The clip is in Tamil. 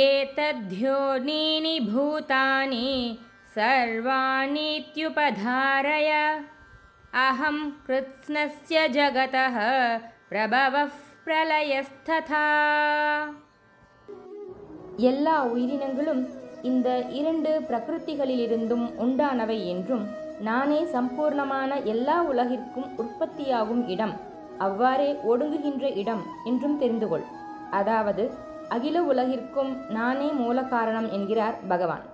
एतद्योनीनि भूतानि सर्वाणीत्युपधारय अहं कृत्स्नस्य जगतः प्रभवः प्रलयस्तथा எல்லா உயிரினங்களும் இந்த இரண்டு பிரகிருதிகளிலிருந்தும் உண்டானவை என்றும் நானே சம்பூர்ணமான எல்லா உலகிற்கும் உற்பத்தியாகும் இடம் அவ்வாறே ஒடுங்குகின்ற இடம் என்றும் தெரிந்து கொள் அதாவது அகில உலகிற்கும் நானே மூல காரணம் என்கிறார் பகவான்.